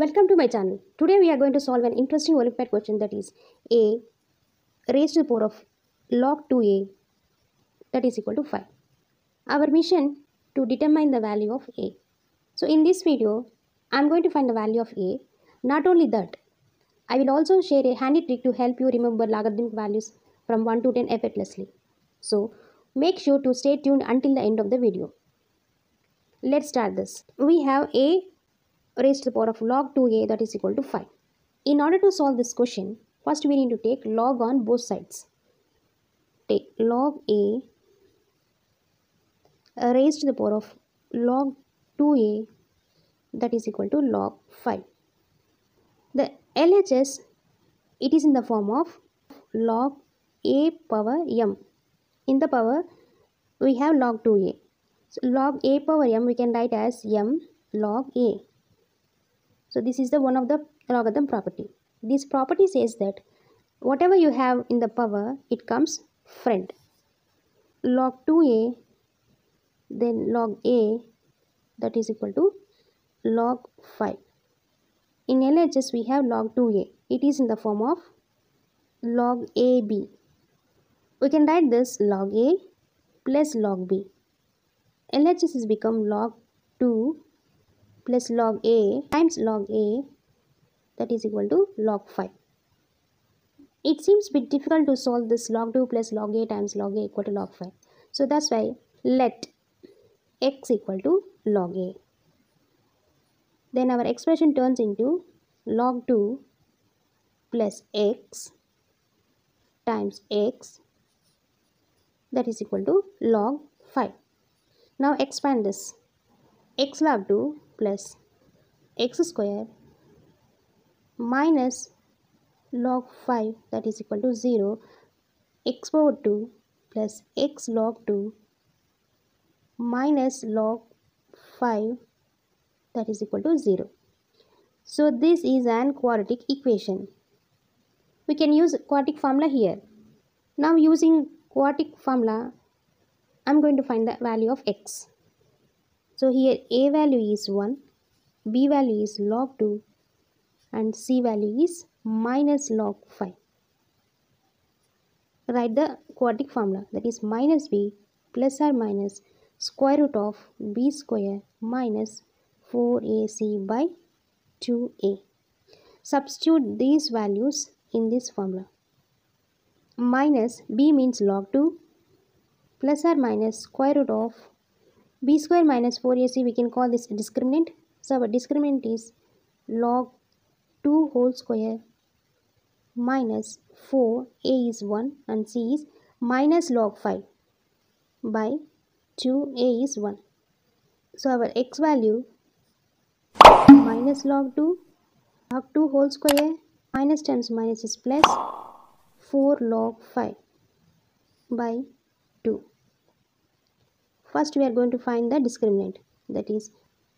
Welcome to my channel. Today we are going to solve an interesting Olympiad question that is a raised to the power of log 2a that is equal to 5. Our mission to determine the value of a. So in this video, I am going to find the value of a. Not only that, I will also share a handy trick to help you remember logarithmic values from 1 to 10 effortlessly. So make sure to stay tuned until the end of the video. Let's start this. We have a raised to the power of log 2a that is equal to 5. In order to solve this question, first we need to take log on both sides. Take log a raised to the power of log 2a that is equal to log 5. The LHS it is in the form of log a power m. In the power we have log 2a. So log a power m we can write as m log a. So this is the one of the logarithm property. This property says that whatever you have in the power, it comes front. Log 2a, then log a, that is equal to log 5. In LHS, we have log 2a. It is in the form of log ab. We can write this log a plus log b. LHS has become log 2 plus log a times log a that is equal to log 5. It seems bit difficult to solve this log 2 plus log a times log a equal to log 5. So that's why let x equal to log a. Then our expression turns into log 2 plus x times x that is equal to log 5. Now expand this x log 2 plus x square minus log 5 that is equal to 0 x power 2 plus x log 2 minus log 5 that is equal to 0. So this is an quadratic equation. We can use quadratic formula here. Now using quadratic formula I am going to find the value of x. So here a value is 1, b value is log 2 and c value is minus log 5. Write the quadratic formula that is minus b plus or minus square root of b square minus 4ac by 2a. Substitute these values in this formula. Minus b means log 2 plus or minus square root of b square minus 4ac we can call this discriminant. So our discriminant is log 2 whole square minus 4 a is 1 and c is minus log 5 by 2 a is 1. So our x value minus log 2 log 2 whole square minus times minus is plus 4 log 5 by 2. First we are going to find the discriminant that is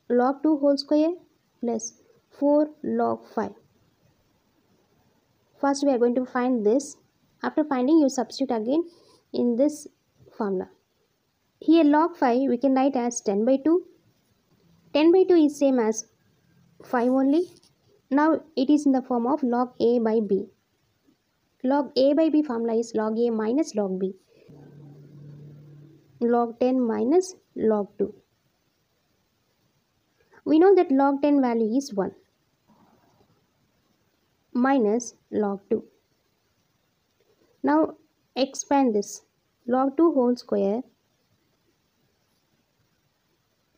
log 2 whole square plus 4 log 5. First we are going to find this. After finding you substitute again in this formula. Here log 5 we can write as 10 by 2. 10 by 2 is same as 5 only. Now it is in the form of log a by b. Log a by b formula is log a minus log b log 10 minus log 2. We know that log 10 value is 1 minus log 2. Now expand this log 2 whole square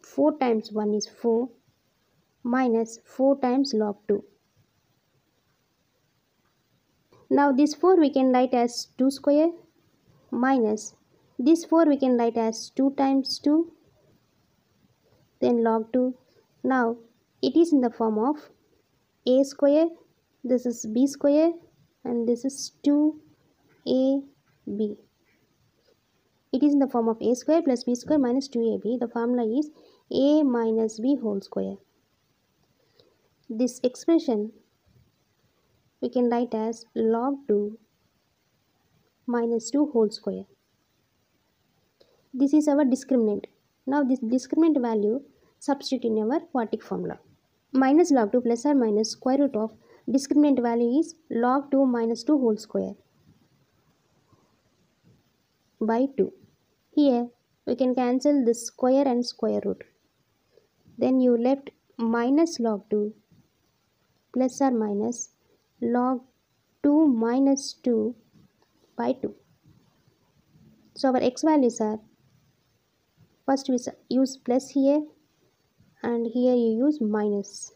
4 times 1 is 4 minus 4 times log 2. Now this 4 we can write as 2 square minus this 4 we can write as 2 times 2 then log 2 now it is in the form of a square this is b square and this is 2ab it is in the form of a square plus b square minus 2ab the formula is a minus b whole square. This expression we can write as log 2 minus 2 whole square this is our discriminant. Now this discriminant value substitute in our quadratic formula. minus log 2 plus or minus square root of discriminant value is log 2 minus 2 whole square by 2. Here we can cancel this square and square root. Then you left minus log 2 plus or minus log 2 minus 2 by 2. So our x values are first we use plus here and here you use minus.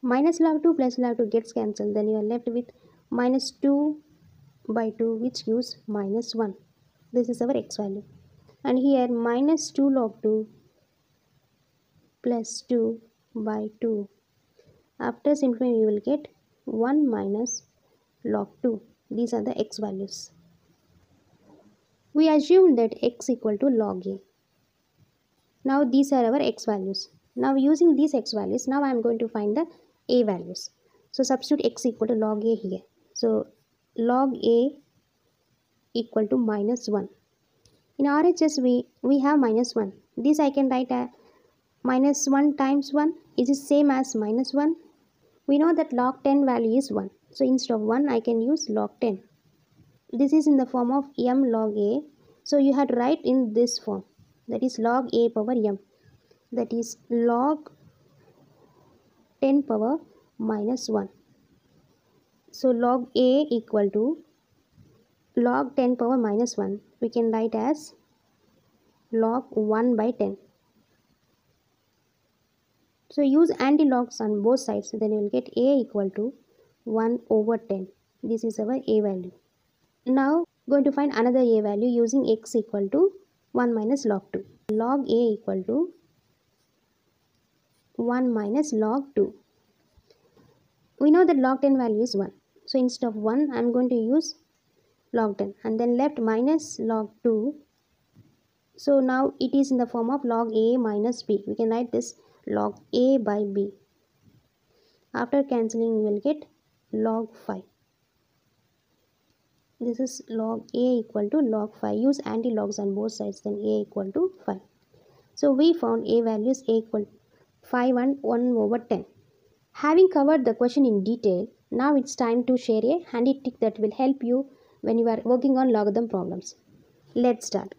Minus log 2 plus log 2 gets cancelled then you are left with minus 2 by 2 which gives minus 1. This is our x value. And here minus 2 log 2 plus 2 by 2. After simplifying you will get 1 minus log 2. These are the x values. We assume that x equal to log a. Now these are our x values. Now using these x values, now I am going to find the a values. So substitute x equal to log a here. So log a equal to minus 1. In RHS we, we have minus 1. This I can write a minus 1 times 1 is the same as minus 1. We know that log 10 value is 1. So instead of 1 I can use log 10. This is in the form of m log a. So you had write in this form that is log a power m that is log 10 power minus 1. So log a equal to log 10 power minus 1 we can write as log 1 by 10. So use anti-logs on both sides then you will get a equal to 1 over 10. This is our a value. Now going to find another a value using x equal to 1 minus log 2. Log a equal to 1 minus log 2. We know that log 10 value is 1. So instead of 1, I am going to use log 10 and then left minus log 2. So now it is in the form of log a minus b. We can write this log a by b. After cancelling, we will get log 5. This is log a equal to log 5. Use anti-logs on both sides, then a equal to 5. So we found a values a equal 5 and 1 over 10. Having covered the question in detail, now it's time to share a handy trick that will help you when you are working on logarithm problems. Let's start.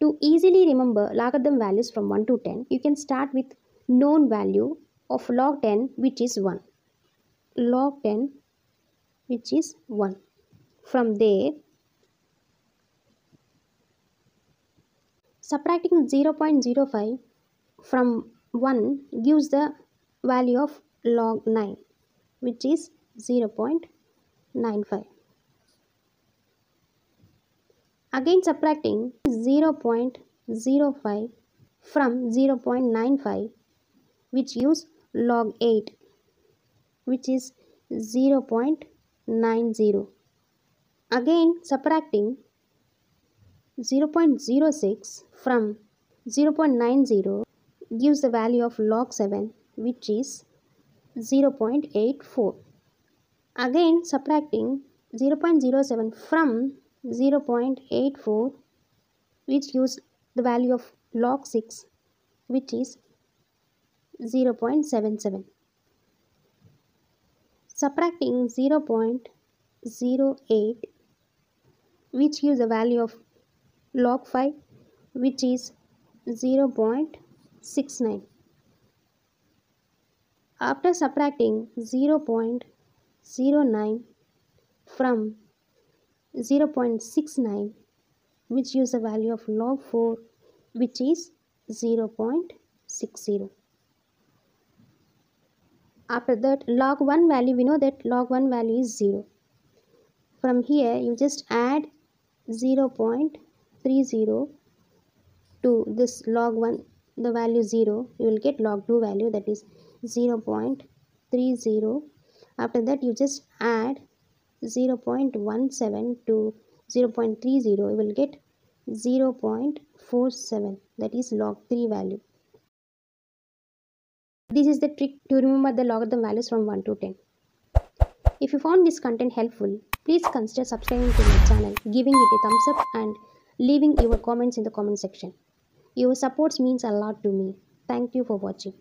To easily remember logarithm values from 1 to 10, you can start with known value of log 10 which is 1. Log 10 which is 1. From there, subtracting 0.05 from 1 gives the value of log 9 which is 0.95. Again subtracting 0.05 from 0.95 which gives log 8 which is 0.90. Again subtracting 0.06 from 0.90 gives the value of log 7 which is 0.84. Again subtracting 0.07 from 0.84 which gives the value of log 6 which is 0.77. Subtracting 0.08 which gives a value of log 5 which is 0.69. After subtracting 0.09 from 0.69 which gives a value of log 4 which is 0.60. After that log 1 value we know that log 1 value is 0. From here you just add 0.30 to this log 1 the value 0 you will get log 2 value that is 0.30 after that you just add 0.17 to 0.30 you will get 0.47 that is log 3 value. This is the trick to remember the logarithm values from 1 to 10 if you found this content helpful please consider subscribing to my channel giving it a thumbs up and leaving your comments in the comment section. Your support means a lot to me. Thank you for watching